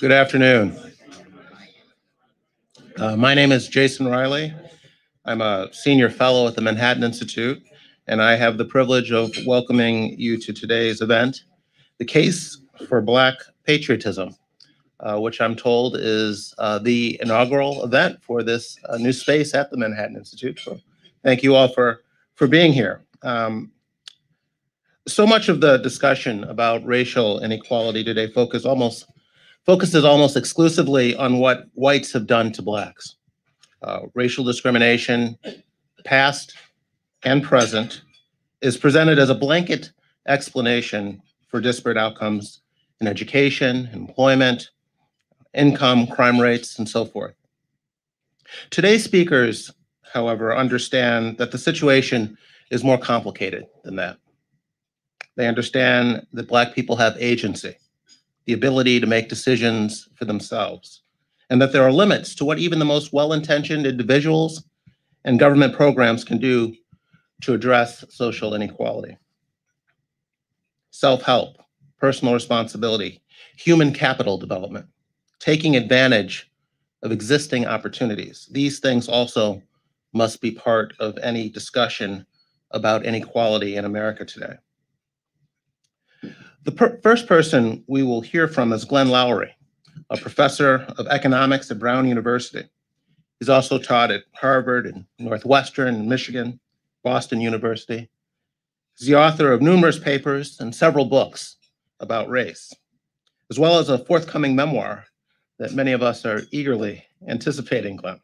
Good afternoon. Uh, my name is Jason Riley. I'm a senior fellow at the Manhattan Institute, and I have the privilege of welcoming you to today's event, The Case for Black Patriotism, uh, which I'm told is uh, the inaugural event for this uh, new space at the Manhattan Institute. So thank you all for, for being here. Um, so much of the discussion about racial inequality today focus almost focuses almost exclusively on what whites have done to blacks. Uh, racial discrimination, past and present, is presented as a blanket explanation for disparate outcomes in education, employment, income, crime rates, and so forth. Today's speakers, however, understand that the situation is more complicated than that. They understand that Black people have agency, the ability to make decisions for themselves, and that there are limits to what even the most well-intentioned individuals and government programs can do to address social inequality. Self-help, personal responsibility, human capital development, taking advantage of existing opportunities. These things also must be part of any discussion about inequality in America today. The per first person we will hear from is Glenn Loury, a professor of economics at Brown University. He's also taught at Harvard and Northwestern and Michigan, Boston University. He's the author of numerous papers and several books about race, as well as a forthcoming memoir that many of us are eagerly anticipating, Glenn.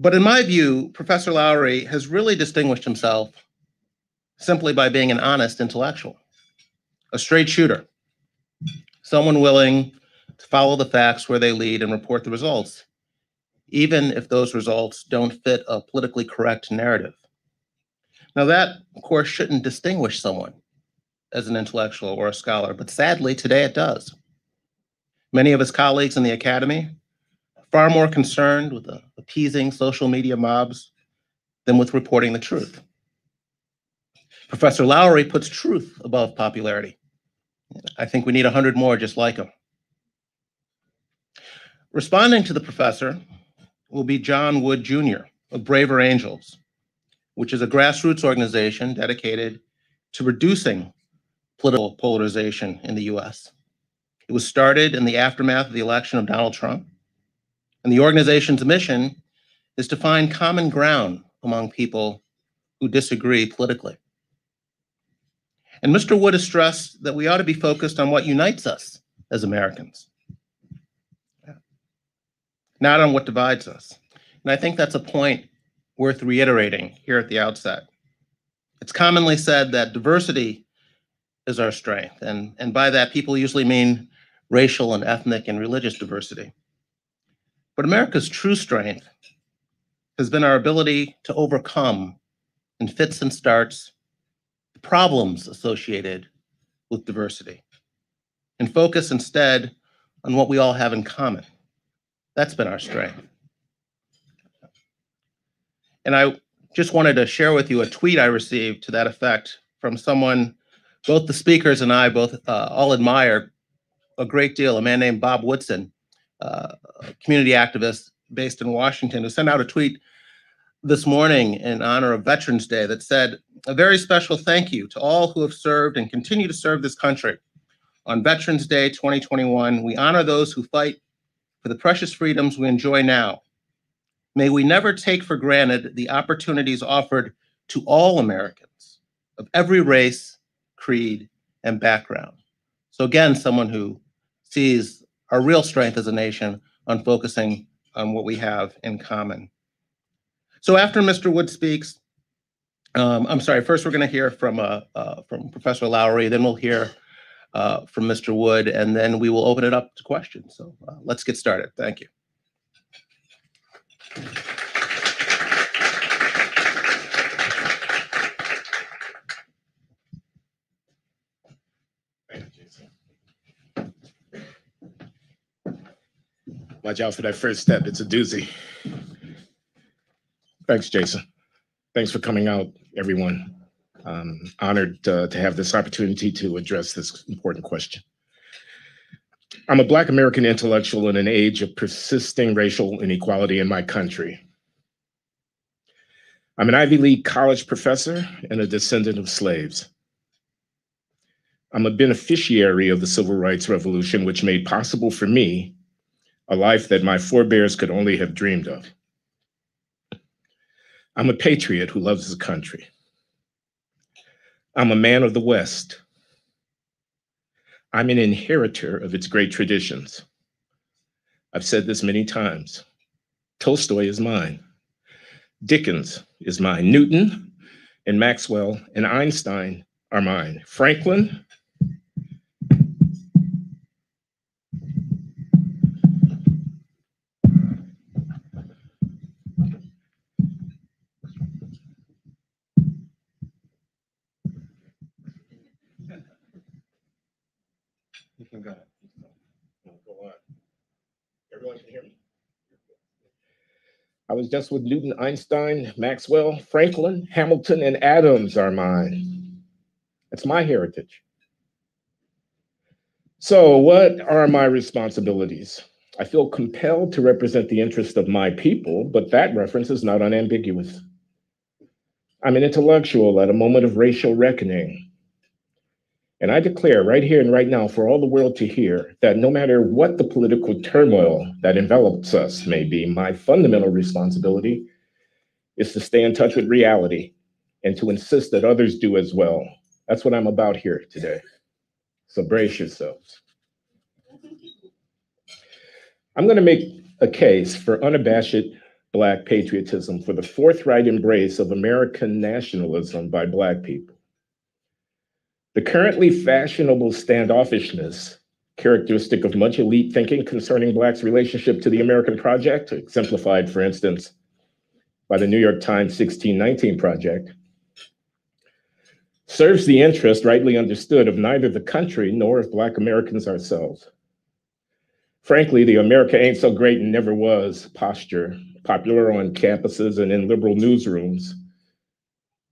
But in my view, Professor Loury has really distinguished himself simply by being an honest intellectual, a straight shooter, someone willing to follow the facts where they lead and report the results, even if those results don't fit a politically correct narrative. Now, that, of course, shouldn't distinguish someone as an intellectual or a scholar, but sadly, today it does. Many of his colleagues in the academy far more concerned with uh, appeasing social media mobs than with reporting the truth. Professor Loury puts truth above popularity. I think we need 100 more just like him. Responding to the professor will be John Wood Jr. of Braver Angels, which is a grassroots organization dedicated to reducing political polarization in the US. It was started in the aftermath of the election of Donald Trump, and the organization's mission is to find common ground among people who disagree politically. And Mr. Wood has stressed that we ought to be focused on what unites us as Americans, not on what divides us. And I think that's a point worth reiterating here at the outset. It's commonly said that diversity is our strength, and, and by that, people usually mean racial and ethnic and religious diversity. But America's true strength has been our ability to overcome in fits and starts the problems associated with diversity and focus instead on what we all have in common. That's been our strength. And I just wanted to share with you a tweet I received to that effect from someone both the speakers and I both uh, all admire a great deal, a man named Bob Woodson, uh, a community activist based in Washington, who sent out a tweet this morning in honor of Veterans Day that said, a very special thank you to all who have served and continue to serve this country. On Veterans Day 2021, we honor those who fight for the precious freedoms we enjoy now. May we never take for granted the opportunities offered to all Americans of every race, creed, and background. So again, someone who sees our real strength as a nation on focusing on what we have in common. So after Mr. Wood speaks, um, I'm sorry, first we're going to hear from, uh, uh, from Professor Loury, then we'll hear uh, from Mr. Wood, and then we will open it up to questions. So uh, let's get started. Thank you. Watch out for that first step. It's a doozy. Thanks, Jason. Thanks for coming out, everyone. Um, honored uh, to have this opportunity to address this important question. I'm a Black American intellectual in an age of persisting racial inequality in my country. I'm an Ivy League college professor and a descendant of slaves. I'm a beneficiary of the civil rights revolution, which made possible for me a life that my forebears could only have dreamed of. I'm a patriot who loves his country. I'm a man of the West. I'm an inheritor of its great traditions. I've said this many times. Tolstoy is mine. Dickens is mine. Newton and Maxwell and Einstein are mine. Franklin Just with Newton, Einstein, Maxwell, Franklin, Hamilton, and Adams are mine. That's my heritage. So, what are my responsibilities? I feel compelled to represent the interest of my people, but that reference is not unambiguous. I'm an intellectual at a moment of racial reckoning. And I declare right here and right now for all the world to hear that no matter what the political turmoil that envelops us may be, my fundamental responsibility is to stay in touch with reality and to insist that others do as well. That's what I'm about here today. So brace yourselves. I'm going to make a case for unabashed Black patriotism for the forthright embrace of American nationalism by Black people. The currently fashionable standoffishness, characteristic of much elite thinking concerning Blacks' relationship to the American project, exemplified, for instance, by the New York Times 1619 Project, serves the interest, rightly understood, of neither the country nor of Black Americans ourselves. Frankly, the America ain't so great and never was posture, popular on campuses and in liberal newsrooms,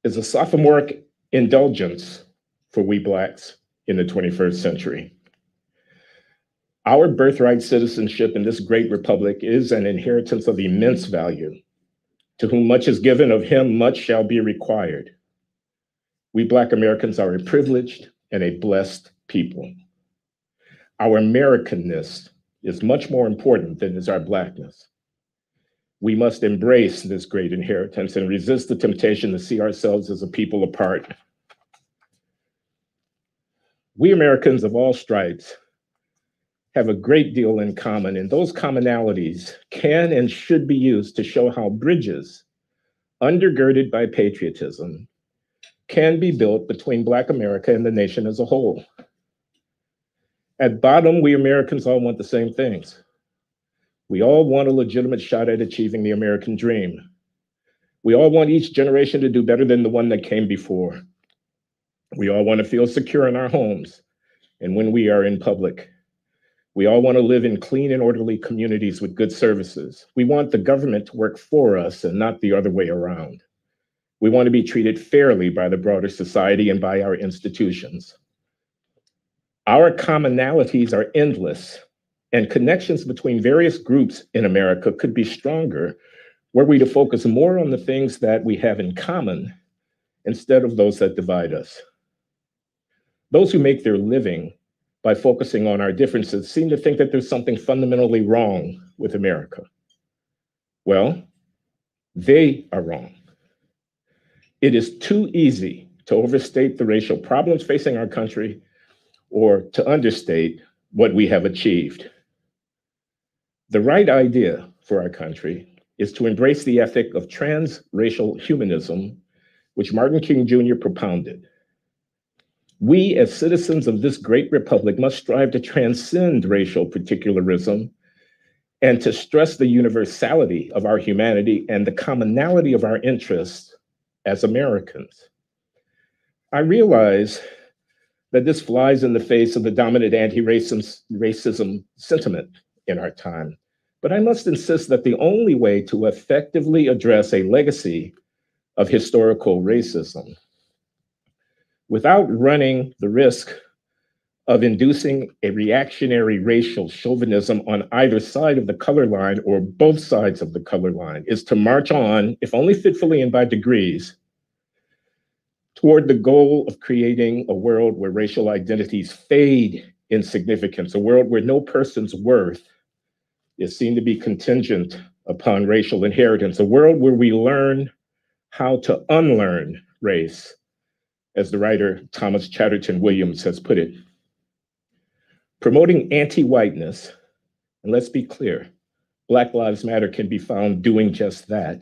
is a sophomoric indulgence for we Blacks in the 21st century. Our birthright citizenship in this great republic is an inheritance of immense value. To whom much is given, of him much shall be required. We Black Americans are a privileged and a blessed people. Our Americanness is much more important than is our Blackness. We must embrace this great inheritance and resist the temptation to see ourselves as a people apart we Americans of all stripes have a great deal in common, and those commonalities can and should be used to show how bridges, undergirded by patriotism, can be built between Black America and the nation as a whole. At bottom, we Americans all want the same things. We all want a legitimate shot at achieving the American dream. We all want each generation to do better than the one that came before. We all want to feel secure in our homes and when we are in public. We all want to live in clean and orderly communities with good services. We want the government to work for us and not the other way around. We want to be treated fairly by the broader society and by our institutions. Our commonalities are endless, and connections between various groups in America could be stronger were we to focus more on the things that we have in common instead of those that divide us. Those who make their living by focusing on our differences seem to think that there's something fundamentally wrong with America. Well, they are wrong. It is too easy to overstate the racial problems facing our country or to understate what we have achieved. The right idea for our country is to embrace the ethic of transracial humanism, which Martin King Jr. propounded. We, as citizens of this great republic, must strive to transcend racial particularism and to stress the universality of our humanity and the commonality of our interests as Americans. I realize that this flies in the face of the dominant anti racism sentiment in our time, but I must insist that the only way to effectively address a legacy of historical racism without running the risk of inducing a reactionary racial chauvinism on either side of the color line or both sides of the color line is to march on, if only fitfully and by degrees, toward the goal of creating a world where racial identities fade in significance, a world where no person's worth is seen to be contingent upon racial inheritance, a world where we learn how to unlearn race, as the writer Thomas Chatterton Williams has put it. Promoting anti whiteness, and let's be clear, Black Lives Matter can be found doing just that,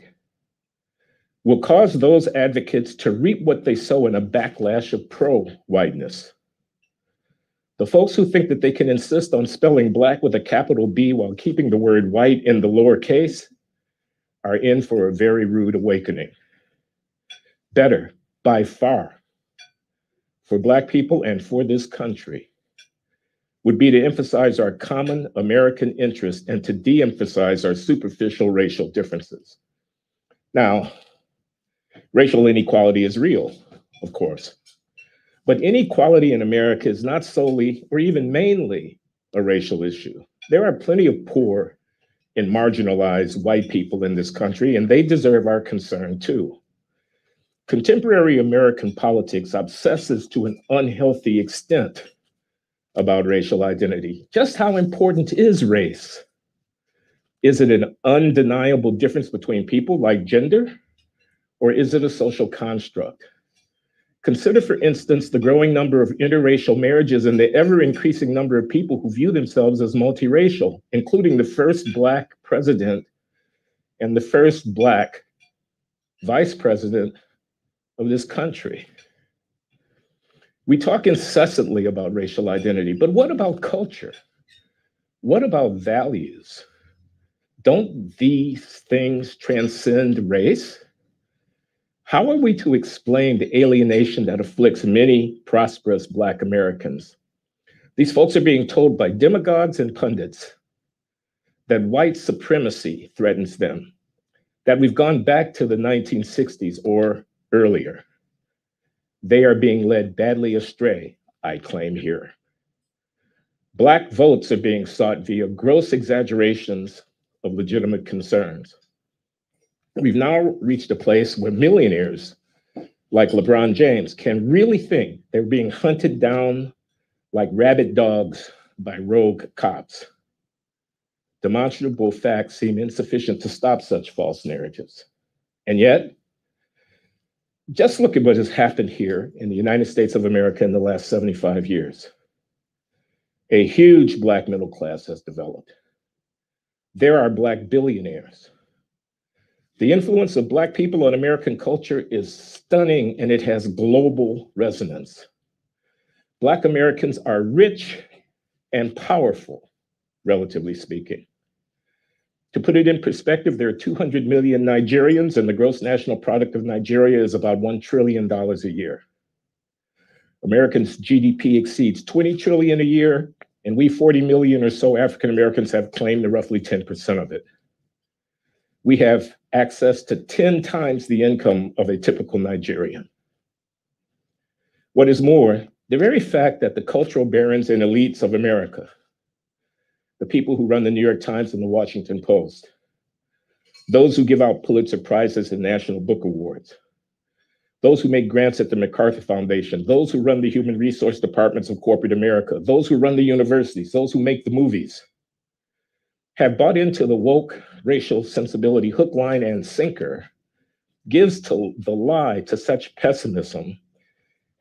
will cause those advocates to reap what they sow in a backlash of pro whiteness. The folks who think that they can insist on spelling black with a capital B while keeping the word white in the lowercase are in for a very rude awakening. Better, by far, for Black people and for this country would be to emphasize our common American interest and to de emphasize our superficial racial differences. Now, racial inequality is real, of course, but inequality in America is not solely or even mainly a racial issue. There are plenty of poor and marginalized white people in this country, and they deserve our concern too. Contemporary American politics obsesses to an unhealthy extent about racial identity. Just how important is race? Is it an undeniable difference between people like gender, or is it a social construct? Consider, for instance, the growing number of interracial marriages and the ever increasing number of people who view themselves as multiracial, including the first Black president and the first Black vice president of this country. We talk incessantly about racial identity, but what about culture? What about values? Don't these things transcend race? How are we to explain the alienation that afflicts many prosperous Black Americans? These folks are being told by demagogues and pundits that white supremacy threatens them, that we've gone back to the 1960s or earlier. They are being led badly astray, I claim here. Black votes are being sought via gross exaggerations of legitimate concerns. We've now reached a place where millionaires like LeBron James can really think they're being hunted down like rabid dogs by rogue cops. Demonstrable facts seem insufficient to stop such false narratives. And yet, just look at what has happened here in the United States of America in the last 75 years. A huge Black middle class has developed. There are Black billionaires. The influence of Black people on American culture is stunning and it has global resonance. Black Americans are rich and powerful, relatively speaking. To put it in perspective, there are 200 million Nigerians, and the gross national product of Nigeria is about $1 trillion a year. Americans' GDP exceeds 20 trillion a year, and we 40 million or so African Americans have claimed to roughly 10% of it. We have access to 10 times the income of a typical Nigerian. What is more, the very fact that the cultural barons and elites of America the people who run the New York Times and the Washington Post, those who give out Pulitzer Prizes and National Book Awards, those who make grants at the MacArthur Foundation, those who run the human resource departments of corporate America, those who run the universities, those who make the movies, have bought into the woke racial sensibility hook, line, and sinker, gives to the lie to such pessimism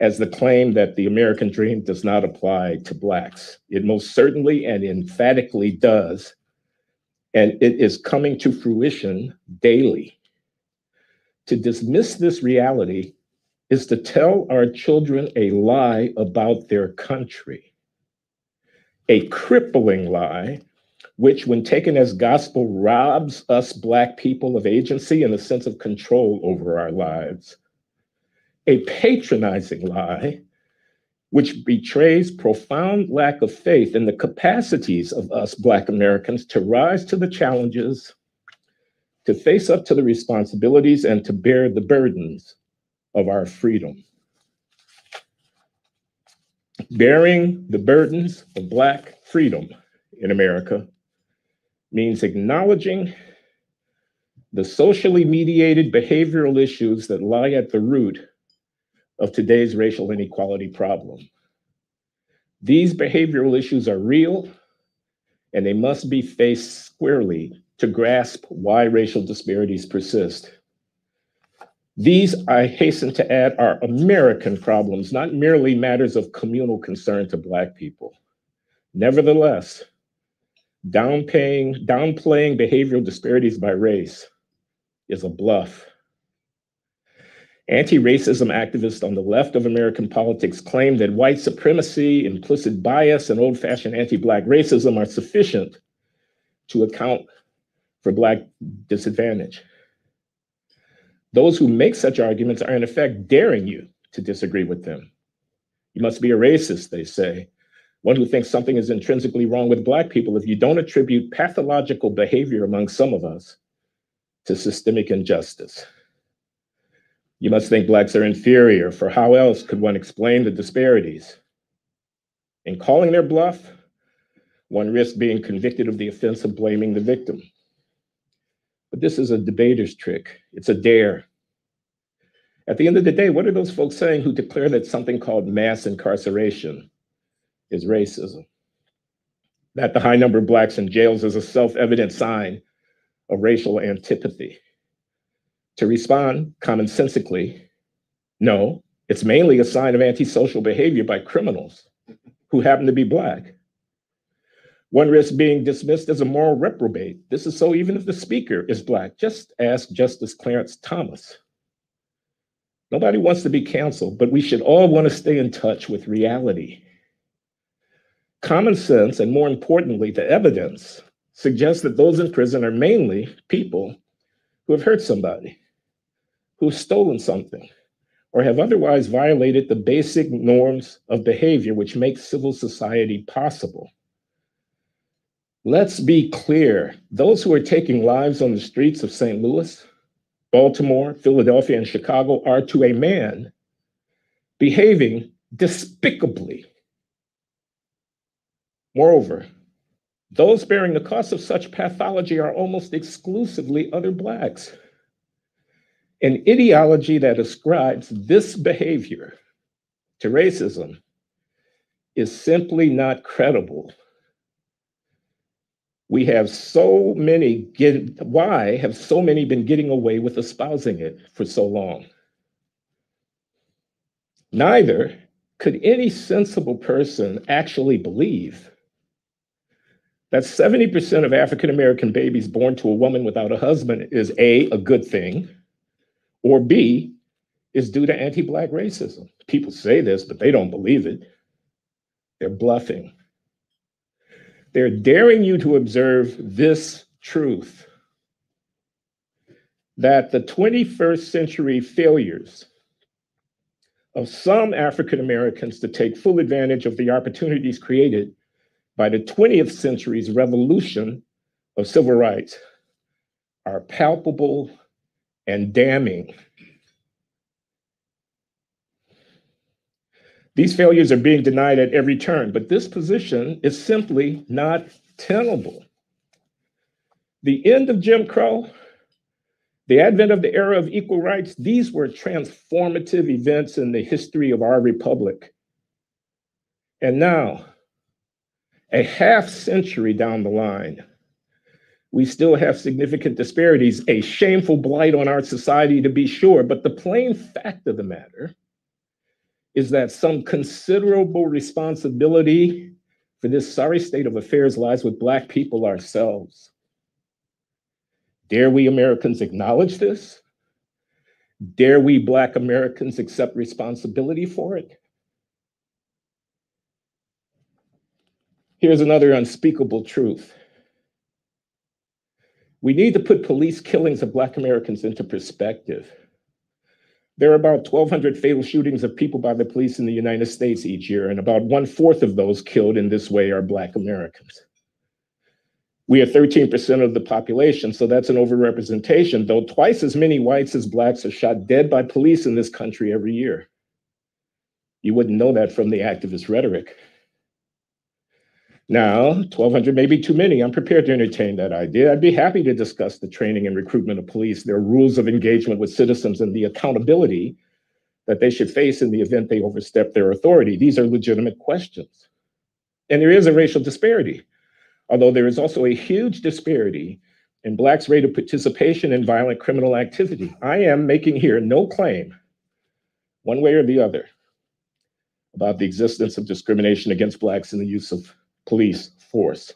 as the claim that the American dream does not apply to Blacks. It most certainly and emphatically does. And it is coming to fruition daily. To dismiss this reality is to tell our children a lie about their country, a crippling lie, which, when taken as gospel, robs us Black people of agency and a sense of control over our lives a patronizing lie which betrays profound lack of faith in the capacities of us Black Americans to rise to the challenges to face up to the responsibilities and to bear the burdens of our freedom. Bearing the burdens of Black freedom in America means acknowledging the socially mediated behavioral issues that lie at the root of today's racial inequality problem. These behavioral issues are real and they must be faced squarely to grasp why racial disparities persist. These, I hasten to add, are American problems, not merely matters of communal concern to Black people. Nevertheless, downplaying, downplaying behavioral disparities by race is a bluff. Anti racism activists on the left of American politics claim that white supremacy, implicit bias, and old fashioned anti Black racism are sufficient to account for Black disadvantage. Those who make such arguments are, in effect, daring you to disagree with them. You must be a racist, they say, one who thinks something is intrinsically wrong with Black people if you don't attribute pathological behavior among some of us to systemic injustice. You must think Blacks are inferior, for how else could one explain the disparities? In calling their bluff, one risks being convicted of the offense of blaming the victim. But this is a debater's trick. It's a dare. At the end of the day, what are those folks saying who declare that something called mass incarceration is racism? That the high number of Blacks in jails is a self evident sign of racial antipathy. To respond commonsensically, no, it's mainly a sign of antisocial behavior by criminals who happen to be Black. One risks being dismissed as a moral reprobate. This is so even if the speaker is Black. Just ask Justice Clarence Thomas. Nobody wants to be canceled, but we should all want to stay in touch with reality. Common sense, and more importantly, the evidence, suggests that those in prison are mainly people who have hurt somebody, who have stolen something, or have otherwise violated the basic norms of behavior which make civil society possible. Let's be clear those who are taking lives on the streets of St. Louis, Baltimore, Philadelphia, and Chicago are to a man behaving despicably. Moreover, those bearing the cost of such pathology are almost exclusively other Blacks. An ideology that ascribes this behavior to racism is simply not credible. We have so many get why have so many been getting away with espousing it for so long? Neither could any sensible person actually believe that 70% of african american babies born to a woman without a husband is a a good thing or b is due to anti-black racism. People say this but they don't believe it. They're bluffing. They're daring you to observe this truth that the 21st century failures of some African Americans to take full advantage of the opportunities created by the 20th century's revolution of civil rights are palpable and damning These failures are being denied at every turn, but this position is simply not tenable. The end of Jim Crow, the advent of the era of equal rights, these were transformative events in the history of our republic. And now, a half century down the line, we still have significant disparities, a shameful blight on our society to be sure, but the plain fact of the matter is that some considerable responsibility for this sorry state of affairs lies with Black people ourselves. Dare we Americans acknowledge this? Dare we Black Americans accept responsibility for it? Here's another unspeakable truth. We need to put police killings of Black Americans into perspective. There are about 1,200 fatal shootings of people by the police in the United States each year, and about one fourth of those killed in this way are Black Americans. We are 13% of the population, so that's an overrepresentation, though twice as many whites as blacks are shot dead by police in this country every year. You wouldn't know that from the activist rhetoric. Now, 1,200 may be too many. I'm prepared to entertain that idea. I'd be happy to discuss the training and recruitment of police, their rules of engagement with citizens, and the accountability that they should face in the event they overstep their authority. These are legitimate questions. And there is a racial disparity, although there is also a huge disparity in Blacks' rate of participation in violent criminal activity. I am making here no claim, one way or the other, about the existence of discrimination against Blacks in the use of police force.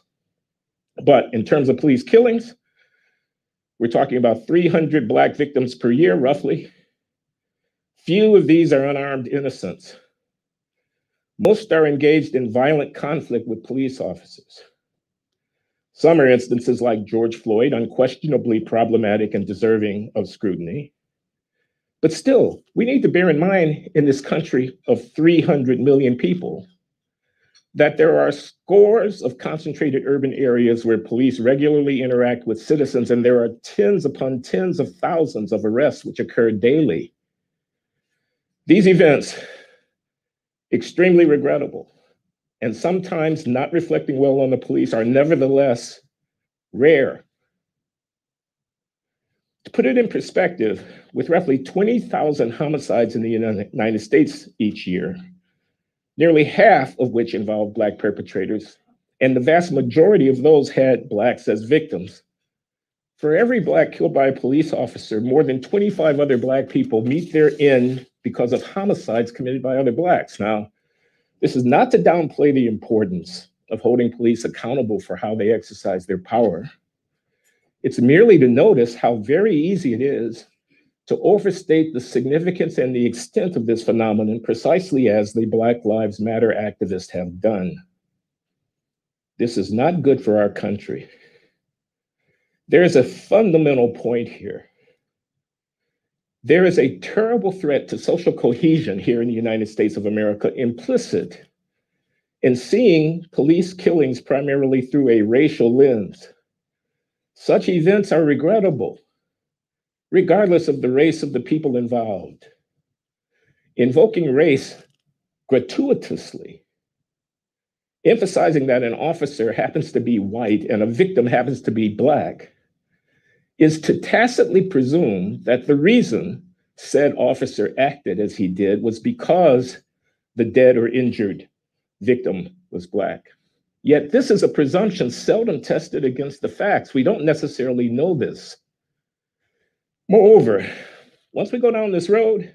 But in terms of police killings, we're talking about 300 Black victims per year, roughly. Few of these are unarmed innocents. Most are engaged in violent conflict with police officers. Some are instances like George Floyd, unquestionably problematic and deserving of scrutiny. But still, we need to bear in mind in this country of 300 million people that there are scores of concentrated urban areas where police regularly interact with citizens, and there are tens upon tens of thousands of arrests which occur daily. These events, extremely regrettable and sometimes not reflecting well on the police, are nevertheless rare. To put it in perspective, with roughly 20,000 homicides in the United States each year, nearly half of which involved Black perpetrators, and the vast majority of those had Blacks as victims. For every Black killed by a police officer, more than 25 other Black people meet their end because of homicides committed by other Blacks. Now, this is not to downplay the importance of holding police accountable for how they exercise their power. It's merely to notice how very easy it is to overstate the significance and the extent of this phenomenon precisely as the Black Lives Matter activists have done. This is not good for our country. There is a fundamental point here. There is a terrible threat to social cohesion here in the United States of America implicit in seeing police killings primarily through a racial lens. Such events are regrettable regardless of the race of the people involved. Invoking race gratuitously, emphasizing that an officer happens to be white and a victim happens to be black, is to tacitly presume that the reason said officer acted as he did was because the dead or injured victim was black. Yet this is a presumption seldom tested against the facts. We don't necessarily know this. Moreover, once we go down this road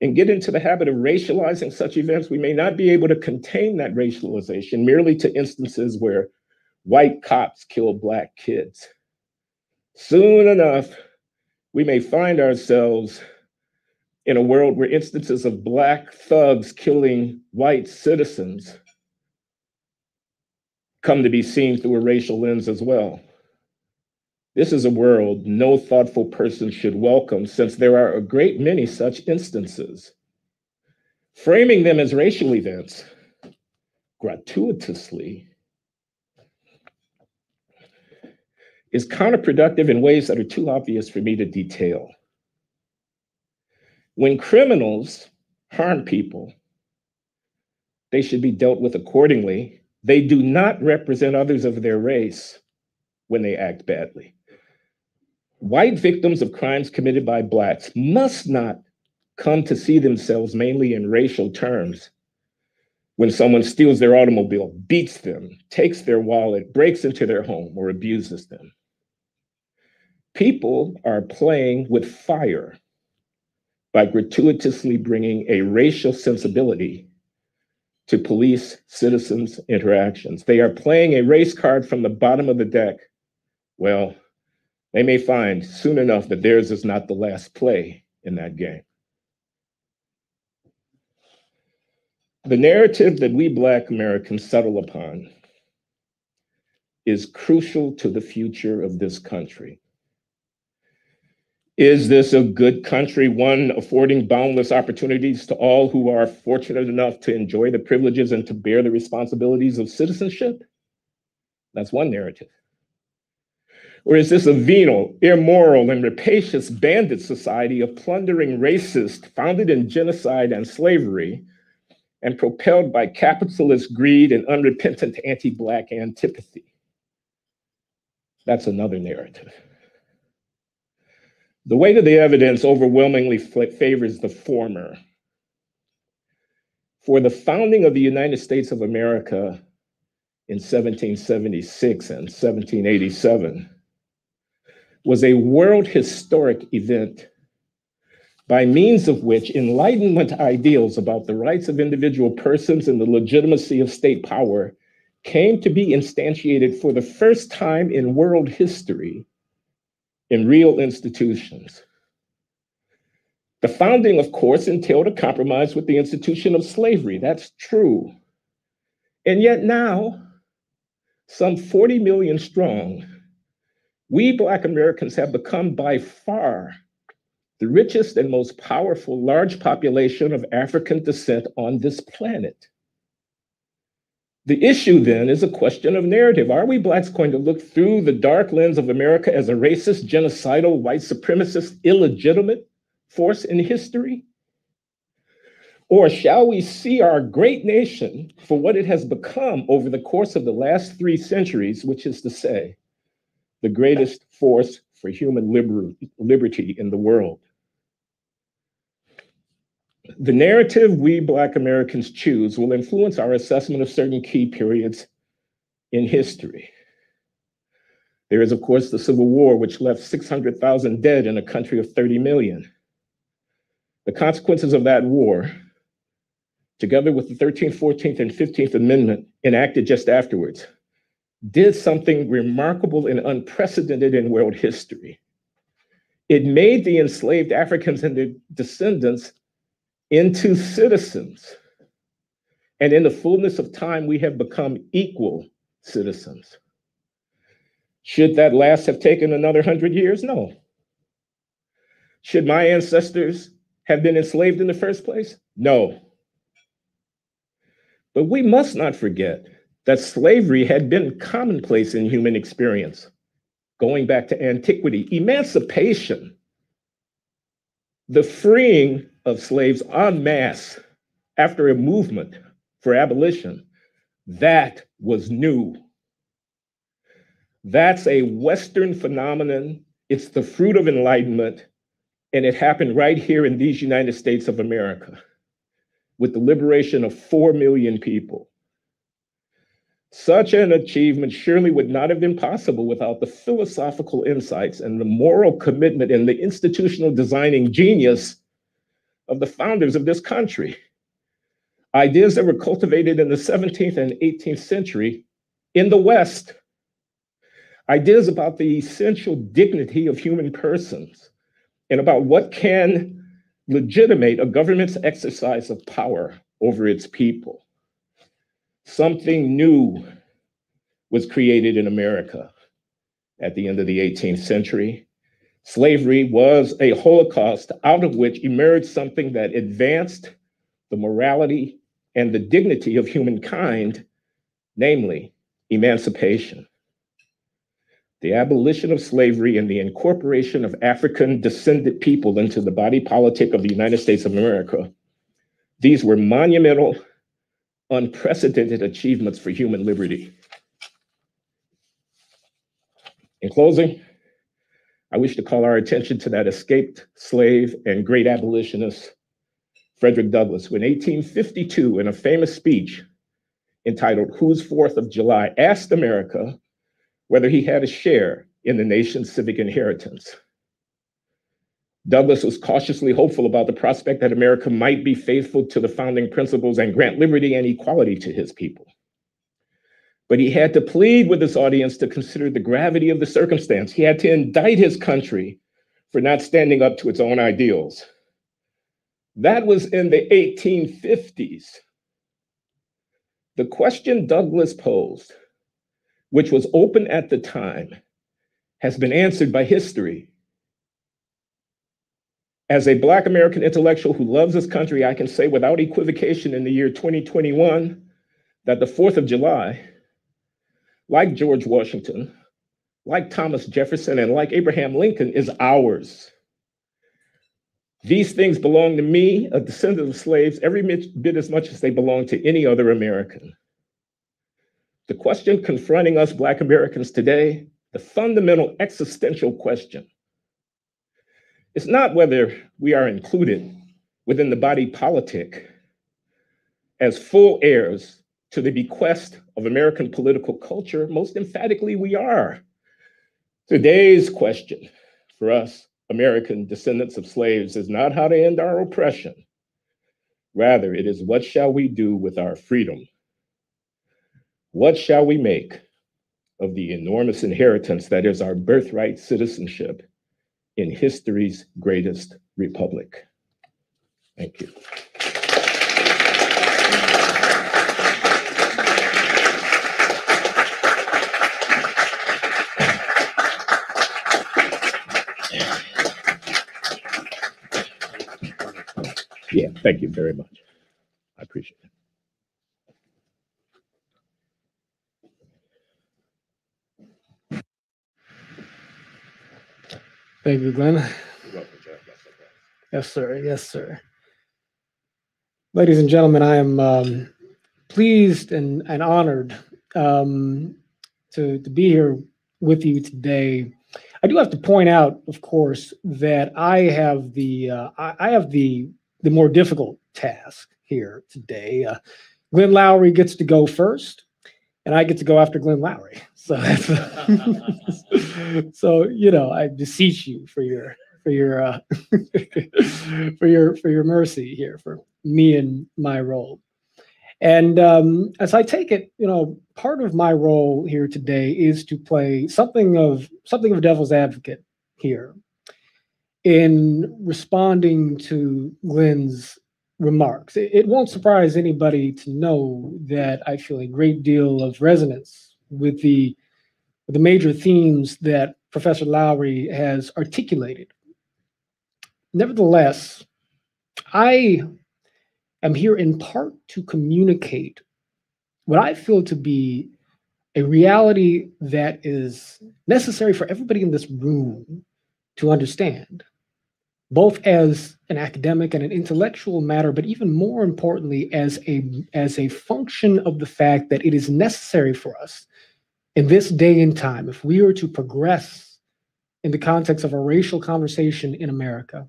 and get into the habit of racializing such events, we may not be able to contain that racialization merely to instances where white cops kill black kids. Soon enough, we may find ourselves in a world where instances of black thugs killing white citizens come to be seen through a racial lens as well. This is a world no thoughtful person should welcome, since there are a great many such instances. Framing them as racial events gratuitously is counterproductive in ways that are too obvious for me to detail. When criminals harm people, they should be dealt with accordingly. They do not represent others of their race when they act badly white victims of crimes committed by Blacks must not come to see themselves mainly in racial terms. When someone steals their automobile, beats them, takes their wallet, breaks into their home, or abuses them. People are playing with fire by gratuitously bringing a racial sensibility to police citizens interactions. They are playing a race card from the bottom of the deck. Well, they may find soon enough that theirs is not the last play in that game. The narrative that we Black Americans settle upon is crucial to the future of this country. Is this a good country, one affording boundless opportunities to all who are fortunate enough to enjoy the privileges and to bear the responsibilities of citizenship? That's one narrative. Or is this a venal, immoral, and rapacious bandit society of plundering racists founded in genocide and slavery and propelled by capitalist greed and unrepentant anti Black antipathy? That's another narrative. The weight of the evidence overwhelmingly favors the former. For the founding of the United States of America in 1776 and 1787 was a world historic event by means of which Enlightenment ideals about the rights of individual persons and the legitimacy of state power came to be instantiated for the first time in world history in real institutions. The founding, of course, entailed a compromise with the institution of slavery. That's true. And yet now, some 40 million strong, we Black Americans have become by far the richest and most powerful large population of African descent on this planet. The issue then is a question of narrative. Are we Blacks going to look through the dark lens of America as a racist, genocidal, white supremacist, illegitimate force in history? Or shall we see our great nation for what it has become over the course of the last three centuries, which is to say, the greatest force for human liber- liberty in the world? The narrative we Black Americans choose will influence our assessment of certain key periods in history. There is, of course, the Civil War, which left 600,000 dead in a country of 30 million. The consequences of that war, together with the 13th, 14th, and 15th Amendment enacted just afterwards, did something remarkable and unprecedented in world history. It made the enslaved Africans and their descendants into citizens. And in the fullness of time, we have become equal citizens. Should that last have taken another hundred years? No. Should my ancestors have been enslaved in the first place? No. But we must not forget that slavery had been commonplace in human experience, going back to antiquity. Emancipation, the freeing of slaves en masse after a movement for abolition, that was new. That's a Western phenomenon. It's the fruit of enlightenment, and it happened right here in these United States of America with the liberation of 4 million people. Such an achievement surely would not have been possible without the philosophical insights and the moral commitment and the institutional designing genius of the founders of this country. Ideas that were cultivated in the 17th and 18th century in the West. Ideas about the essential dignity of human persons and about what can legitimate a government's exercise of power over its people. Something new was created in America at the end of the 18th century Slavery was a Holocaust out of which emerged something that advanced the morality and the dignity of humankind, namely emancipation. The abolition of slavery and the incorporation of African descended people into the body politic of the United States of America. These were monumental, unprecedented achievements for human liberty. In closing, I wish to call our attention to that escaped slave and great abolitionist, Frederick Douglass, who in 1852, in a famous speech entitled Whose Fourth of July, asked America whether he had a share in the nation's civic inheritance. Douglass was cautiously hopeful about the prospect that America might be faithful to the founding principles and grant liberty and equality to his people but he had to plead with his audience to consider the gravity of the circumstance. He had to indict his country for not standing up to its own ideals. That was in the 1850s. The question Douglass posed, which was open at the time, has been answered by history. As a Black American intellectual who loves this country, I can say without equivocation in the year 2021 that the 4th of July like George Washington, like Thomas Jefferson and like Abraham Lincoln, is ours. These things belong to me, a descendant of slaves, every bit as much as they belong to any other American. The question confronting us Black Americans today, the fundamental existential question, is not whether we are included within the body politic as full heirs to the bequest of American political culture. Most emphatically, we are. Today's question for us American descendants of slaves is not how to end our oppression. Rather, it is what shall we do with our freedom? What shall we make of the enormous inheritance that is our birthright citizenship in history's greatest republic? Thank you. Yeah, thank you very much. I appreciate it. Thank you, Glenn. Yes, sir. Yes, sir. Ladies and gentlemen, I am um, pleased and, and honored um, to, to be here with you today. I do have to point out, of course, that I have the uh, I, I have the the more difficult task here today. Uh, Glenn Loury gets to go first, and I get to go after Glenn Loury. So so you know, I beseech you for your for your uh, for your for your mercy here for me and my role. And um, as I take it, you know, part of my role here today is to play something of something of devil's advocate here in responding to Glenn's remarks. It, it won't surprise anybody to know that I feel a great deal of resonance with the the major themes that Professor Loury has articulated. Nevertheless, I am here in part to communicate what I feel to be a reality that is necessary for everybody in this room to understand, both as an academic and an intellectual matter, but even more importantly, as a, as a function of the fact that it is necessary for us in this day and time, if we are to progress in the context of a racial conversation in America,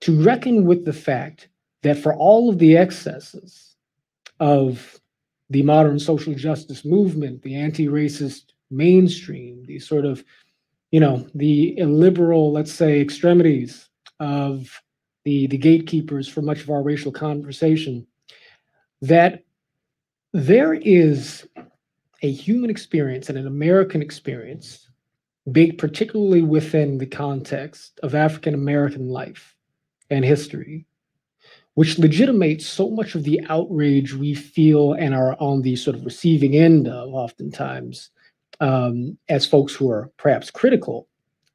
to reckon with the fact that for all of the excesses of the modern social justice movement, the anti racist mainstream, the sort of, you know, the illiberal, let's say, extremities of the, the gatekeepers for much of our racial conversation, that there is a human experience and an American experience, baked particularly within the context of African American life and history, which legitimates so much of the outrage we feel and are on the sort of receiving end of oftentimes um, as folks who are perhaps critical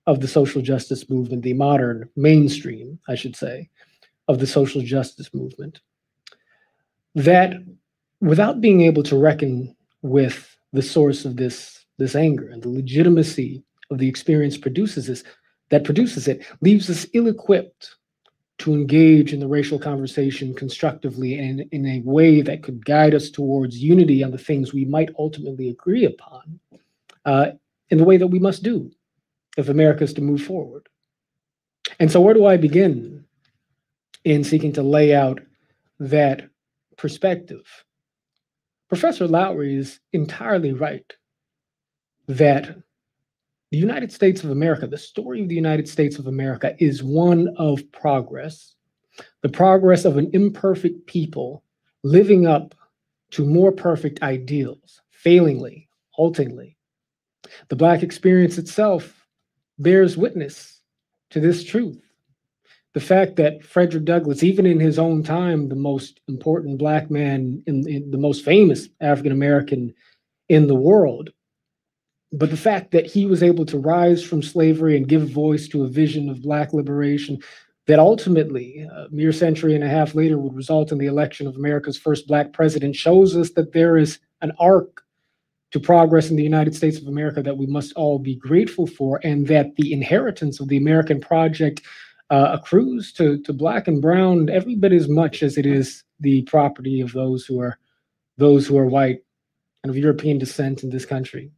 of the social justice movement, the modern mainstream, I should say, of the social justice movement. That without being able to reckon with the source of this, this anger and the legitimacy of the experience produces this, that produces it, leaves us ill-equipped to engage in the racial conversation constructively and in a way that could guide us towards unity on the things we might ultimately agree upon uh, in the way that we must do if America is to move forward. And so, where do I begin in seeking to lay out that perspective? Professor Loury is entirely right that the United States of America, the story of the United States of America is one of progress, the progress of an imperfect people living up to more perfect ideals, failingly, haltingly. The Black experience itself bears witness to this truth. The fact that Frederick Douglass, even in his own time, the most important Black man, in, in the most famous African American in the world, but the fact that he was able to rise from slavery and give voice to a vision of Black liberation that ultimately, uh, a mere century and a half later, would result in the election of America's first Black president shows us that there is an arc to progress in the United States of America that we must all be grateful for, and that the inheritance of the American project uh, accrues to, to black and brown every bit as much as it is the property of those who are those who are white and of European descent in this country.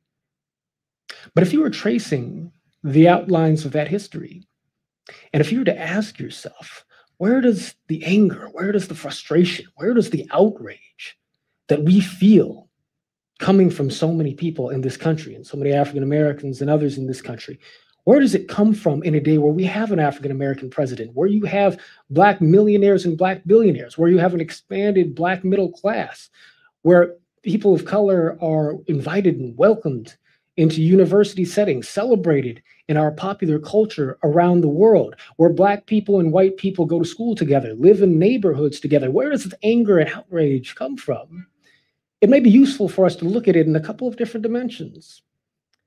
But if you were tracing the outlines of that history, and if you were to ask yourself, where does the anger, where does the frustration, where does the outrage that we feel coming from so many people in this country and so many African Americans and others in this country, where does it come from in a day where we have an African American president, where you have Black millionaires and Black billionaires, where you have an expanded Black middle class, where people of color are invited and welcomed into university settings, celebrated in our popular culture around the world, where Black people and white people go to school together, live in neighborhoods together. Where does this anger and outrage come from? It may be useful for us to look at it in a couple of different dimensions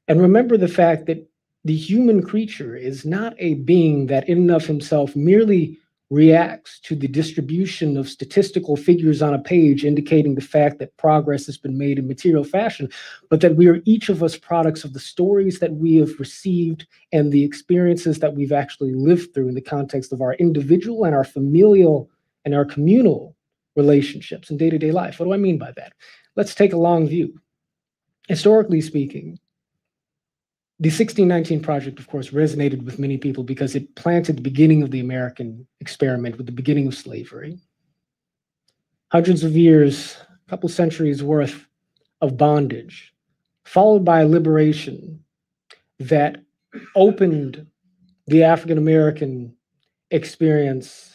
and remember the fact that the human creature is not a being that in and of himself merely reacts to the distribution of statistical figures on a page indicating the fact that progress has been made in material fashion, but that we are each of us products of the stories that we have received and the experiences that we've actually lived through in the context of our individual and our familial and our communal relationships in day to day life. What do I mean by that? Let's take a long view. Historically speaking, the 1619 project, of course, resonated with many people because it planted the beginning of the American experiment with the beginning of slavery. Hundreds of years, a couple centuries worth of bondage, followed by liberation that opened the African American experience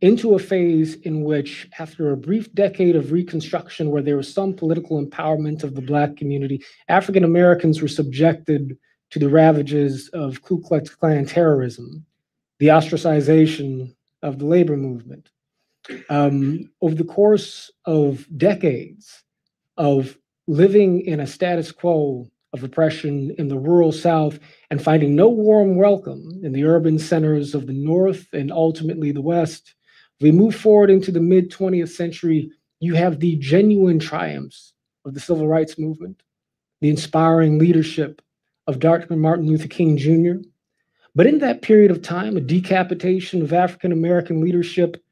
into a phase in which, after a brief decade of Reconstruction, where there was some political empowerment of the Black community, African Americans were subjected to the ravages of Ku Klux Klan terrorism, the ostracization of the labor movement. Um, over the course of decades of living in a status quo of oppression in the rural South and finding no warm welcome in the urban centers of the North and ultimately the West, we move forward into the mid 20th century, you have the genuine triumphs of the civil rights movement, the inspiring leadership of Dr. Martin Luther King Jr. But in that period of time, a decapitation of African American leadership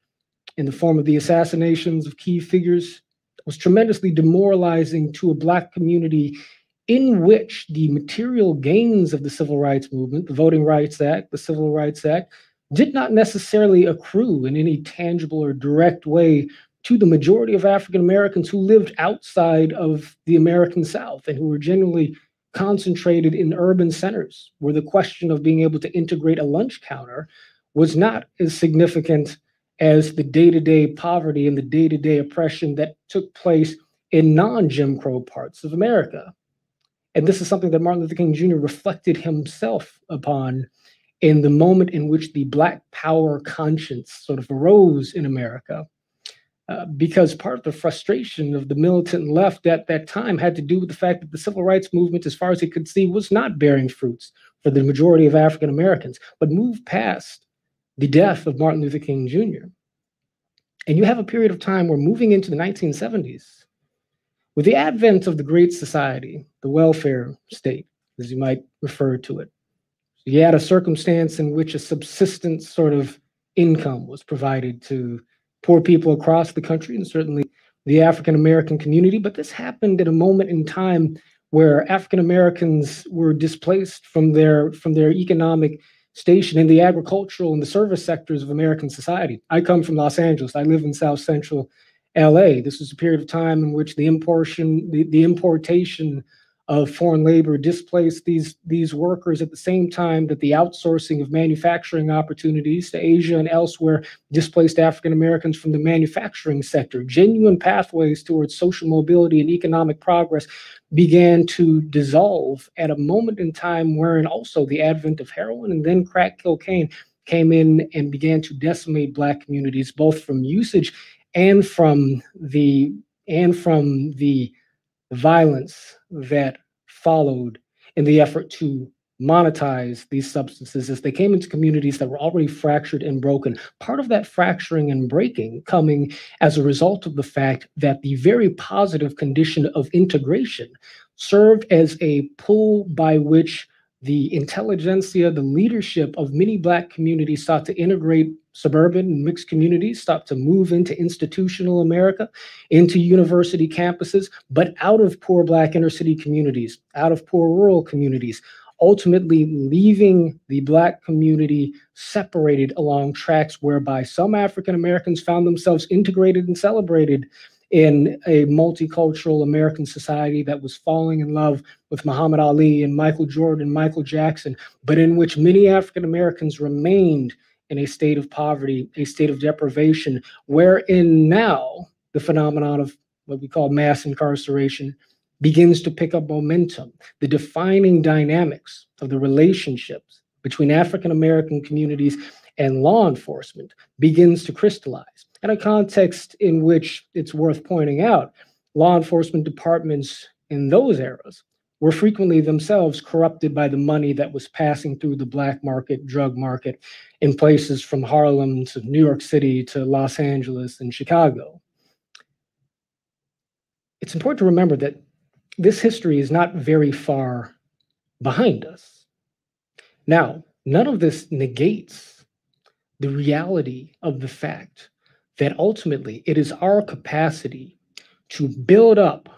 in the form of the assassinations of key figures was tremendously demoralizing to a Black community in which the material gains of the civil rights movement, the Voting Rights Act, the Civil Rights Act, did not necessarily accrue in any tangible or direct way to the majority of African Americans who lived outside of the American South and who were generally concentrated in urban centers, where the question of being able to integrate a lunch counter was not as significant as the day to day poverty and the day to day oppression that took place in non Jim Crow parts of America. And this is something that Martin Luther King Jr. reflected himself upon in the moment in which the Black power conscience sort of arose in America. Uh, because part of the frustration of the militant left at that time had to do with the fact that the civil rights movement, as far as it could see, was not bearing fruits for the majority of African Americans, but moved past the death of Martin Luther King Jr. And you have a period of time where moving into the 1970s, with the advent of the Great Society, the welfare state, as you might refer to it, you had a circumstance in which a subsistence sort of income was provided to poor people across the country and certainly the African American community. But this happened at a moment in time where African Americans were displaced from their from their economic station in the agricultural and the service sectors of American society. I come from Los Angeles. I live in South Central LA. This was a period of time in which the importation, the, the importation of foreign labor displaced these, these workers at the same time that the outsourcing of manufacturing opportunities to Asia and elsewhere displaced African Americans from the manufacturing sector. Genuine pathways towards social mobility and economic progress began to dissolve at a moment in time wherein also the advent of heroin and then crack cocaine came in and began to decimate black communities both from usage and from the and from the violence that followed in the effort to monetize these substances as they came into communities that were already fractured and broken. Part of that fracturing and breaking coming as a result of the fact that the very positive condition of integration served as a pull by which the intelligentsia, the leadership of many Black communities sought to integrate suburban and mixed communities, sought to move into institutional America, into university campuses, but out of poor Black inner city communities, out of poor rural communities, ultimately leaving the Black community separated along tracks whereby some African Americans found themselves integrated and celebrated in a multicultural American society that was falling in love with Muhammad Ali and Michael Jordan, Michael Jackson, but in which many African Americans remained in a state of poverty, a state of deprivation, wherein now the phenomenon of what we call mass incarceration begins to pick up momentum. The defining dynamics of the relationships between African American communities and law enforcement begins to crystallize. In a context in which it's worth pointing out, law enforcement departments in those eras were frequently themselves corrupted by the money that was passing through the black market, drug market, in places from Harlem to New York City to Los Angeles and Chicago. It's important to remember that this history is not very far behind us. Now, none of this negates the reality of the fact that ultimately it is our capacity to build up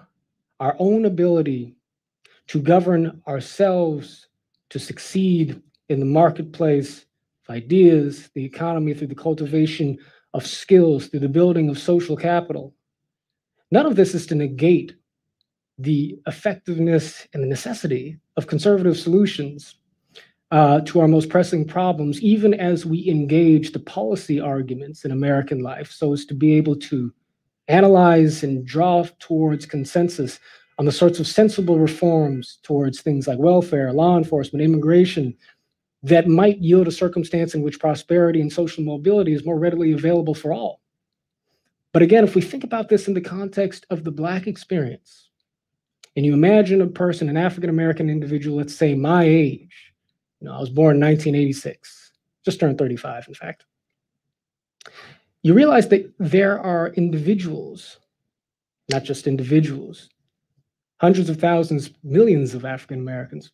our own ability to govern ourselves, to succeed in the marketplace of ideas, the economy, through the cultivation of skills, through the building of social capital. None of this is to negate the effectiveness and the necessity of conservative solutions uh, to our most pressing problems, even as we engage the policy arguments in American life, so as to be able to analyze and draw towards consensus on the sorts of sensible reforms towards things like welfare, law enforcement, immigration, that might yield a circumstance in which prosperity and social mobility is more readily available for all. But again, if we think about this in the context of the Black experience, and you imagine a person, an African American individual, let's say my age, you know, I was born in 1986, just turned 35, in fact. You realize that there are individuals, not just individuals, hundreds of thousands, millions of African Americans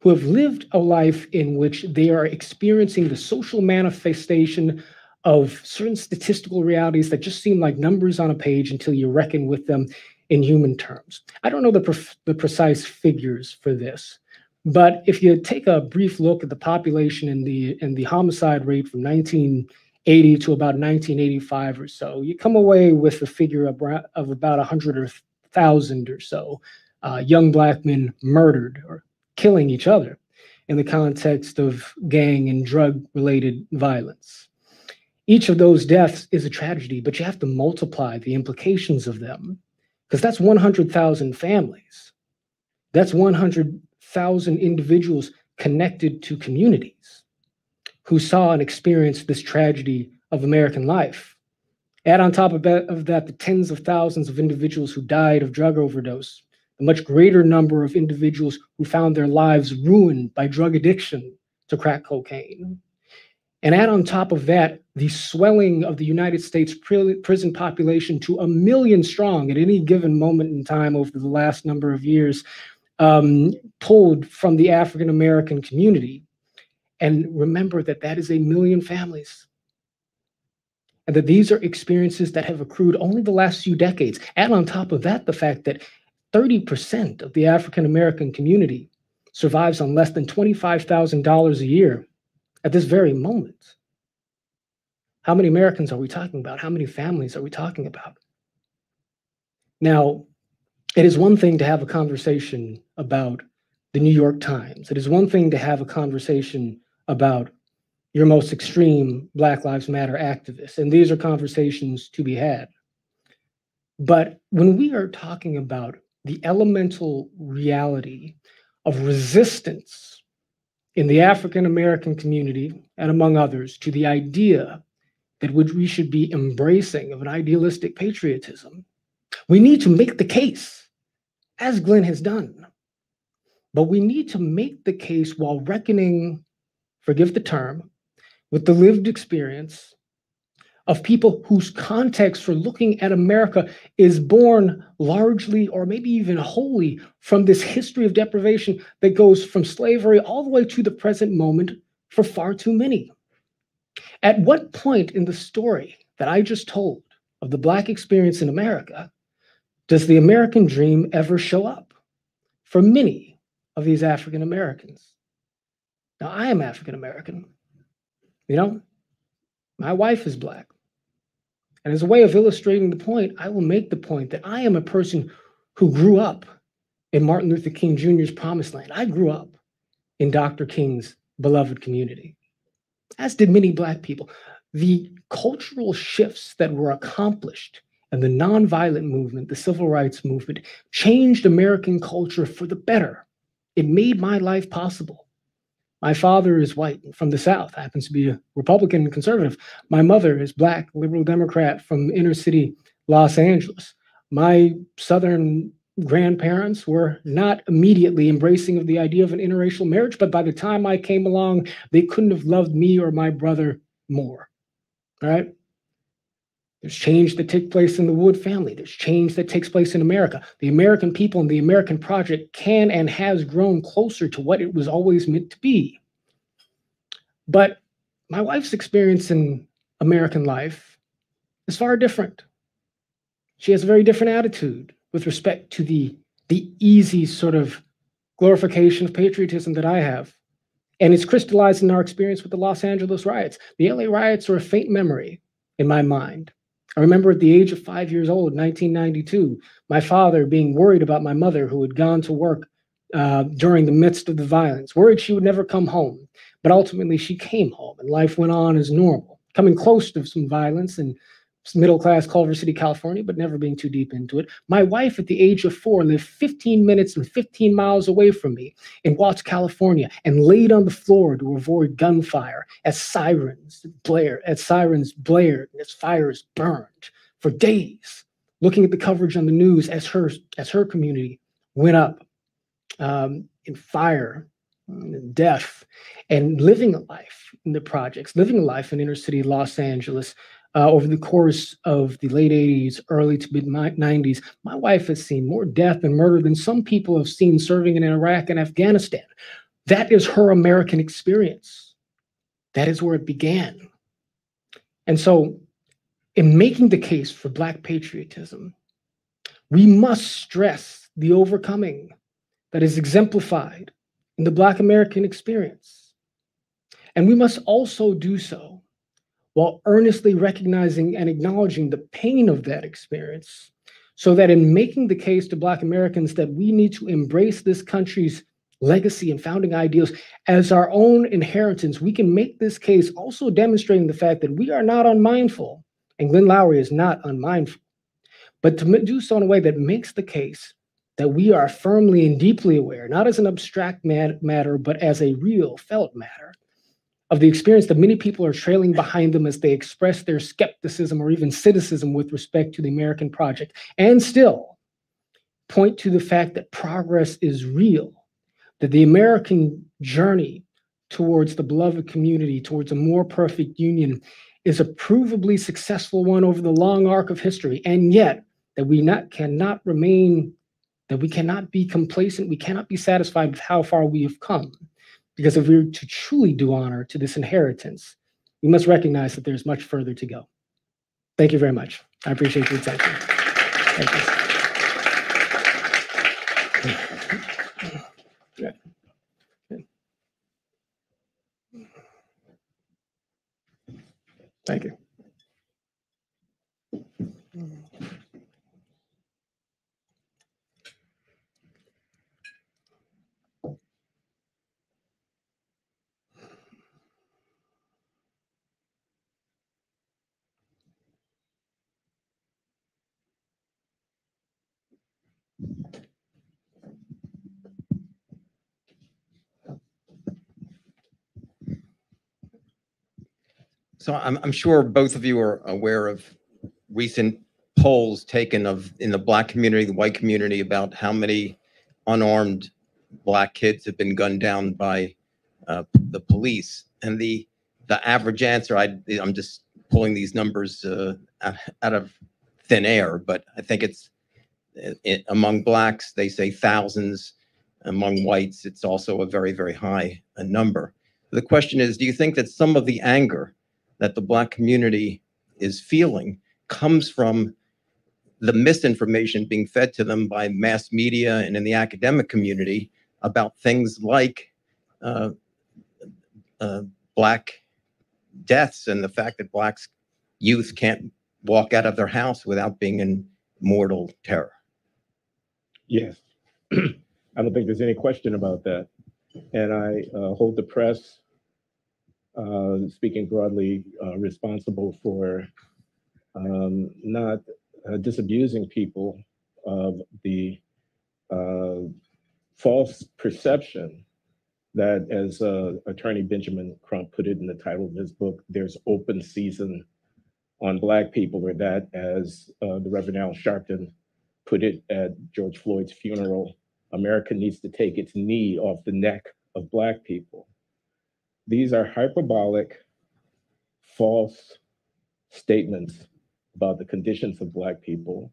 who have lived a life in which they are experiencing the social manifestation of certain statistical realities that just seem like numbers on a page until you reckon with them in human terms. I don't know the, the precise figures for this, but if you take a brief look at the population and the and the homicide rate from 1980 to about 1985 or so, you come away with a figure of, about 100,000 or so uh, young black men murdered or killing each other in the context of gang and drug related violence. Each of those deaths is a tragedy, but you have to multiply the implications of them because that's 100,000 families. That's 100,000 individuals connected to communities who saw and experienced this tragedy of American life. Add on top of that, of that the tens of thousands of individuals who died of drug overdose, the much greater number of individuals who found their lives ruined by drug addiction to crack cocaine. And add on top of that the swelling of the United States prison population to a million strong at any given moment in time over the last number of years, um, pulled from the African American community. And remember that that is a million families. And that these are experiences that have accrued only the last few decades. Add on top of that the fact that 30% of the African American community survives on less than $25,000 a year at this very moment. How many Americans are we talking about? How many families are we talking about? Now, it is one thing to have a conversation about the New York Times. It is one thing to have a conversation about your most extreme Black Lives Matter activists, and these are conversations to be had. But when we are talking about the elemental reality of resistance in the African American community, and among others, to the idea that we should be embracing of an idealistic patriotism, we need to make the case, as Glenn has done. But we need to make the case while reckoning, forgive the term, with the lived experience of people whose context for looking at America is born largely or maybe even wholly from this history of deprivation that goes from slavery all the way to the present moment for far too many. At what point in the story that I just told of the Black experience in America does the American dream ever show up for many of these African Americans? Now, I am African American. You know, my wife is Black. And as a way of illustrating the point, I will make the point that I am a person who grew up in Martin Luther King Jr.'s promised land. I grew up in Dr. King's beloved community, as did many Black people. The cultural shifts that were accomplished and the nonviolent movement, the civil rights movement, changed American culture for the better. It made my life possible. My father is white from the South, happens to be a Republican and conservative. My mother is black, liberal Democrat from inner city Los Angeles. My Southern grandparents were not immediately embracing of the idea of an interracial marriage, but by the time I came along, they couldn't have loved me or my brother more. All right. There's change that takes place in the Wood family. There's change that takes place in America. The American people and the American project can and has grown closer to what it was always meant to be. But my wife's experience in American life is far different. She has a very different attitude with respect to the, the easy sort of glorification of patriotism that I have. And it's crystallized in our experience with the Los Angeles riots. The LA riots are a faint memory in my mind. I remember at the age of five years old, 1992, my father being worried about my mother who had gone to work uh, during the midst of the violence, worried she would never come home. But ultimately, she came home and life went on as normal, coming close to some violence and middle class Culver City, California, but never being too deep into it. My wife, at the age of four, lived 15 minutes and 15 miles away from me in Watts, California, and laid on the floor to avoid gunfire as sirens blared, as sirens blared, and as fires burned for days, looking at the coverage on the news as her as her community went up um, in fire and death and living a life in the projects, living a life in inner city Los Angeles uh, over the course of the late 80s, early to mid 90s, my wife has seen more death and murder than some people have seen serving in Iraq and Afghanistan. That is her American experience. That is where it began. And so, in making the case for Black patriotism, we must stress the overcoming that is exemplified in the Black American experience. And we must also do so while earnestly recognizing and acknowledging the pain of that experience, so that in making the case to Black Americans that we need to embrace this country's legacy and founding ideals as our own inheritance, we can make this case also demonstrating the fact that we are not unmindful, and Glenn Loury is not unmindful, but to do so in a way that makes the case that we are firmly and deeply aware, not as an abstract matter, but as a real felt matter of the experience that many people are trailing behind them as they express their skepticism or even cynicism with respect to the American project, and still point to the fact that progress is real, that the American journey towards the beloved community, towards a more perfect union, is a provably successful one over the long arc of history, and yet that we not cannot remain, that we cannot be complacent, we cannot be satisfied with how far we have come. Because if we're to truly do honor to this inheritance, we must recognize that there's much further to go. Thank you very much. I appreciate your attention. Thank you. Thank you. So I'm, I'm sure both of you are aware of recent polls taken of in the black community, the white community about how many unarmed black kids have been gunned down by uh, the police. And the the average answer, I, I'm just pulling these numbers uh, out, of thin air, but I think it's it, it- among blacks, they say thousands. Among whites, it's also a very, very high uh, number. The question is, do you think that some of the anger that the black community is feeling comes from the misinformation being fed to them by mass media and in the academic community about things like uh, uh, black deaths and the fact that blacks youth can't walk out of their house without being in mortal terror. Yes. I don't think there's any question about that. And I uh, hold the press, uh, speaking broadly, uh, responsible for um, not uh, disabusing people of the uh, false perception that, as uh, Attorney Benjamin Crump put it in the title of his book, there's open season on Black people, or that, as uh, the Reverend Al Sharpton put it at George Floyd's funeral, America needs to take its knee off the neck of Black people. These are hyperbolic, false statements about the conditions of Black people.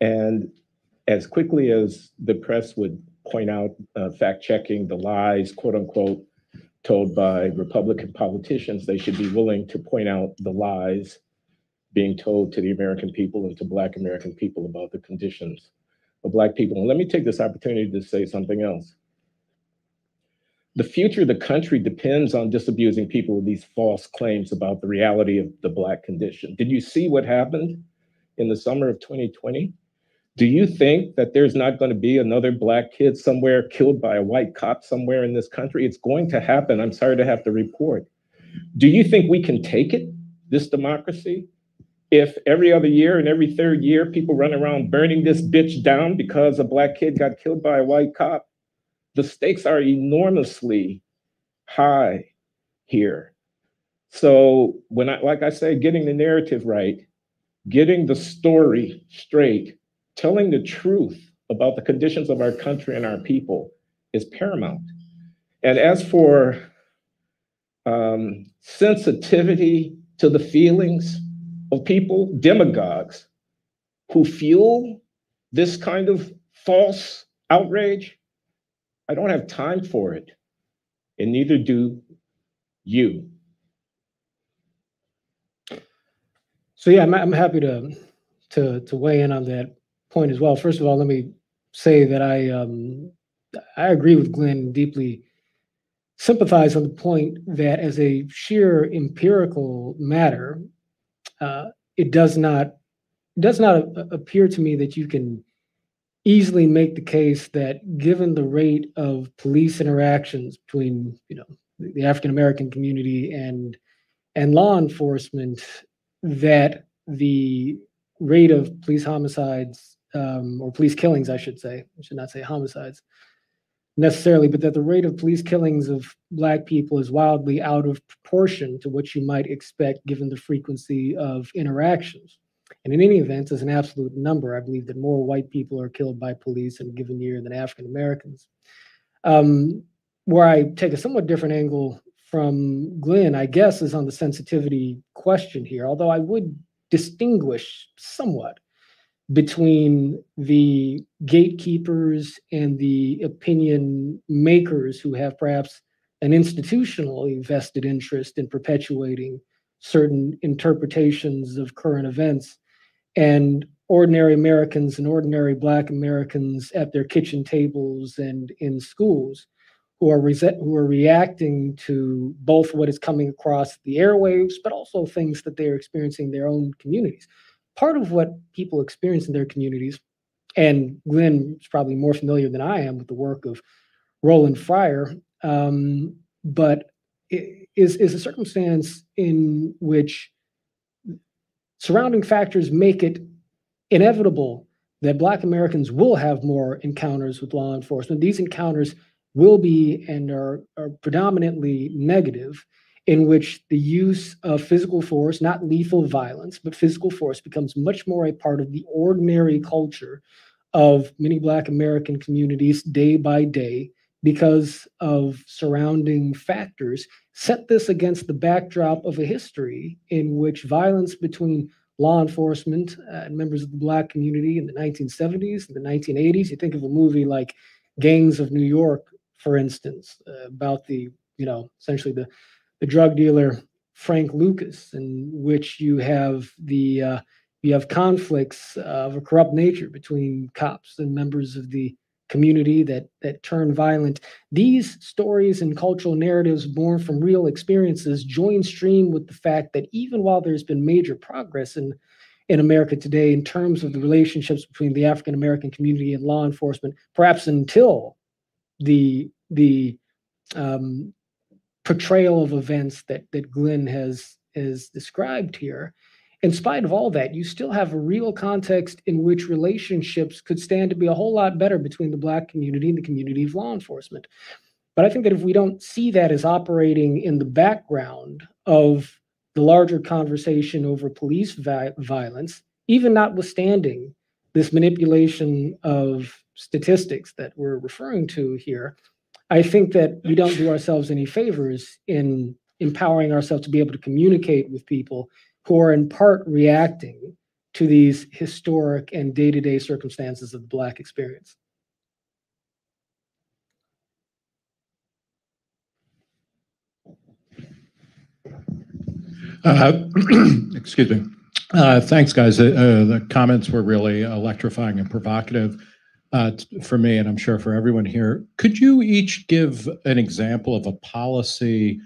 And as quickly as the press would point out, uh, fact checking the lies, quote unquote, told by Republican politicians, they should be willing to point out the lies being told to the American people and to Black American people about the conditions of Black people. And let me take this opportunity to say something else. The future of the country depends on disabusing people of these false claims about the reality of the Black condition. Did you see what happened in the summer of 2020? Do you think that there's not going to be another Black kid somewhere killed by a white cop somewhere in this country? It's going to happen. I'm sorry to have to report. Do you think we can take it, this democracy? if every other year and every third year people run around burning this bitch down because a black kid got killed by a white cop, the stakes are enormously high here. So when I like I say, getting the narrative right, getting the story straight, telling the truth about the conditions of our country and our people is paramount. And as for um, sensitivity to the feelings, of people, demagogues, who fuel this kind of false outrage, I don't have time for it. And neither do you. So yeah, I'm, I'm happy to to to weigh in on that point as well. First of all, let me say that I um, I agree with Glenn deeply. Sympathize on the point that as a sheer empirical matter, uh, it does not it does not appear to me that you can easily make the case that given the rate of police interactions between you know the African American community and and law enforcement that the rate of police homicides um, or police killings, I should say, I should not say homicides, necessarily, but that the rate of police killings of Black people is wildly out of proportion to what you might expect given the frequency of interactions. And in any event, as an absolute number, I believe that more white people are killed by police in a given year than African Americans. Um, where I take a somewhat different angle from Glenn, I guess, is on the sensitivity question here, although I would distinguish somewhat between the gatekeepers and the opinion makers who have perhaps an institutionally vested interest in perpetuating certain interpretations of current events and ordinary Americans and ordinary Black Americans at their kitchen tables and in schools who are who are reacting to both what is coming across the airwaves, but also things that they are experiencing in their own communities. Part of what people experience in their communities, and Glenn is probably more familiar than I am with the work of Roland Fryer, um, but is is a circumstance in which surrounding factors make it inevitable that Black Americans will have more encounters with law enforcement. These encounters will be and are, are predominantly negative in which the use of physical force, not lethal violence, but physical force becomes much more a part of the ordinary culture of many Black American communities day by day, because of surrounding factors, set this against the backdrop of a history in which violence between law enforcement uh, and members of the Black community in the 1970s and the 1980s. You think of a movie like Gangs of New York, for instance, uh, about the, you know, essentially the, the drug dealer Frank Lucas, in which you have the uh, you have conflicts of a corrupt nature between cops and members of the community that that turn violent. These stories and cultural narratives born from real experiences join stream with the fact that even while there's been major progress in in America today in terms of the relationships between the African American community and law enforcement, perhaps until the the um, portrayal of events that that Glenn has has described here, in spite of all that, you still have a real context in which relationships could stand to be a whole lot better between the Black community and the community of law enforcement. But I think that if we don't see that as operating in the background of the larger conversation over police vi- violence, even notwithstanding this manipulation of statistics that we're referring to here, I think that we don't do ourselves any favors in empowering ourselves to be able to communicate with people who are in part reacting to these historic and day-to-day circumstances of the Black experience. Uh, Excuse me. Uh, Thanks, guys. Uh, uh, The comments were really electrifying and provocative uh, for me, and I'm sure for everyone here. Could you each give an example of a policy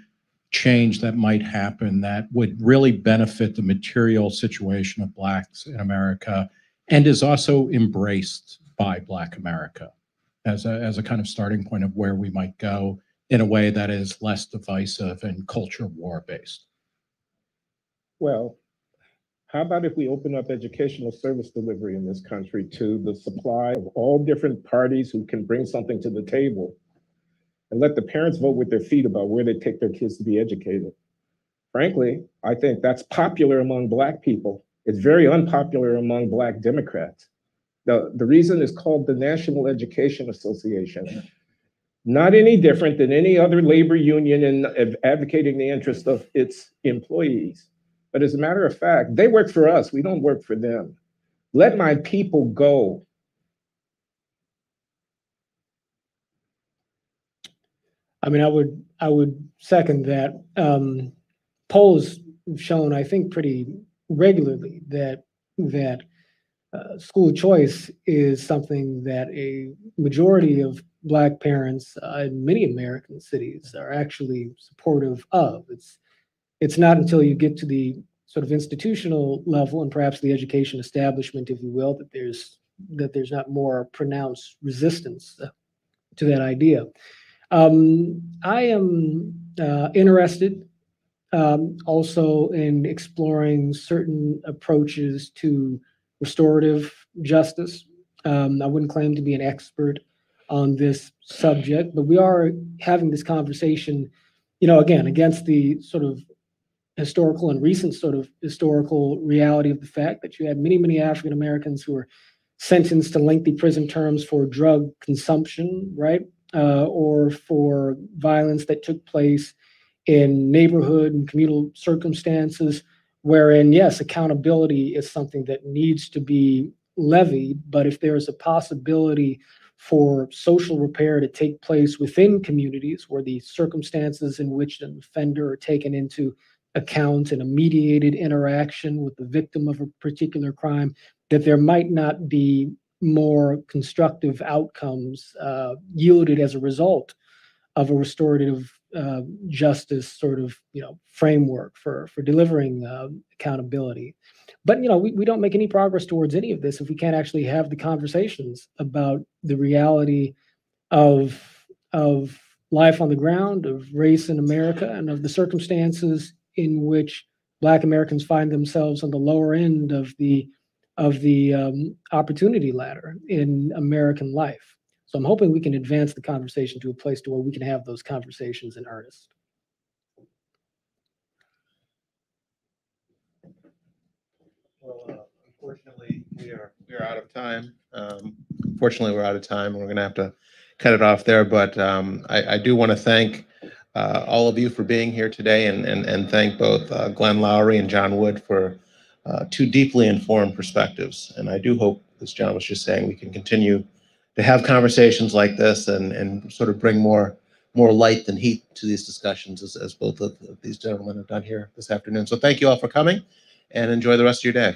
change that might happen that would really benefit the material situation of Blacks in America and is also embraced by Black America as a, as a kind of starting point of where we might go in a way that is less divisive and culture war based? Well, how about if we open up educational service delivery in this country to the supply of all different parties who can bring something to the table? And let the parents vote with their feet about where they take their kids to be educated. Frankly, I think that's popular among Black people. It's very unpopular among Black Democrats. The, the reason is called the National Education Association. Not any different than any other labor union in advocating the interest of its employees. But as a matter of fact, they work for us. We don't work for them. Let my people go. I mean, I would I would second that. Um, polls have shown, I think, pretty regularly that that uh, school choice is something that a majority of Black parents uh, in many American cities are actually supportive of. It's it's not until you get to the sort of institutional level and perhaps the education establishment, if you will, that there's that there's not more pronounced resistance to that idea. Um, I am uh, interested um, also in exploring certain approaches to restorative justice. Um, I wouldn't claim to be an expert on this subject, but we are having this conversation, you know, again, against the sort of historical and recent sort of historical reality of the fact that you had many, many African Americans who were sentenced to lengthy prison terms for drug consumption, right? Uh, or for violence that took place in neighborhood and communal circumstances, wherein, yes, accountability is something that needs to be levied. But if there is a possibility for social repair to take place within communities where the circumstances in which an offender are taken into account in a mediated interaction with the victim of a particular crime, that there might not be more constructive outcomes uh, yielded as a result of a restorative uh, justice sort of you know framework for for delivering uh, accountability. But you know we, we don't make any progress towards any of this if we can't actually have the conversations about the reality of of life on the ground of race in america and of the circumstances in which black americans find themselves on the lower end of the of the um, opportunity ladder in American life. So I'm hoping we can advance the conversation to a place to where we can have those conversations in earnest. Well, uh, unfortunately, we are, we are out of time. Um, Fortunately, we're out of time. and We're going to have to cut it off there, but um, I, I do want to thank uh, all of you for being here today and, and, and thank both uh, Glenn Loury and John Wood for uh, two deeply informed perspectives. And I do hope, as John was just saying, we can continue to have conversations like this and, and sort of bring more more light than heat to these discussions as, as both of these gentlemen have done here this afternoon. So thank you all for coming and enjoy the rest of your day.